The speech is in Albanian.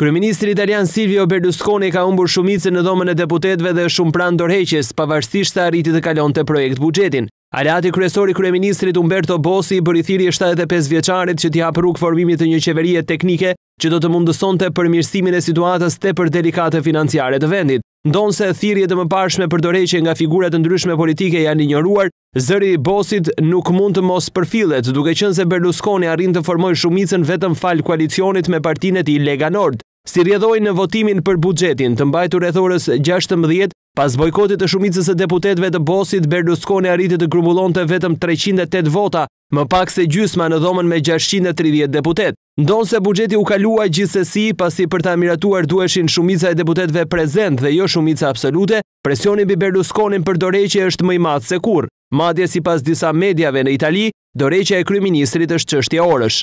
Kryeministri italian Silvio Berlusconi ka humbur shumicën në Dhomën e Deputetëve dhe shumë pranë dorëheqjes, pavarësisht se arriti të kalonte projekt buxhetin. Aleati kryesor i kryeministrit Umberto Bossi i bëri thirrje shtatëdhjetë e pesë vjeçarit që t'i hapë rrugë formimit të një qeverie teknike që do të mundësonte përmirësimin e situatës tepër delikate financiare të vendit. Ndonëse thirrjet e mëparshme për dorëheqje nga figura të ndryshme politike janë injoruar, zëri i Bossit nuk mund të mos përfillet, duke qenë se Berlusconi arrin të formojë shumicën vetëm falë koalicionit me partinë e tij Lega Nord. Si rrjedhojë në votimin për buxhetin, të mbajtur rreth orës 16, pas bojkotit të shumicës së deputetëve të Bossit, Berlusconi arriti të grumbullonte vetëm 308 vota, më pak se gjysma në dhomën me 630 deputetë. Ndonëse buxheti u kalua gjithsesi, pasi për ta miratuar duheshin shumica e deputetëve prezent dhe jo shumica absolute, presioni mbi Berlusconin për dorëheqje është më i madh se kurrë. Madje sipas disa mediave në Itali, dorëheqja e kryeministrit është çështje orësh.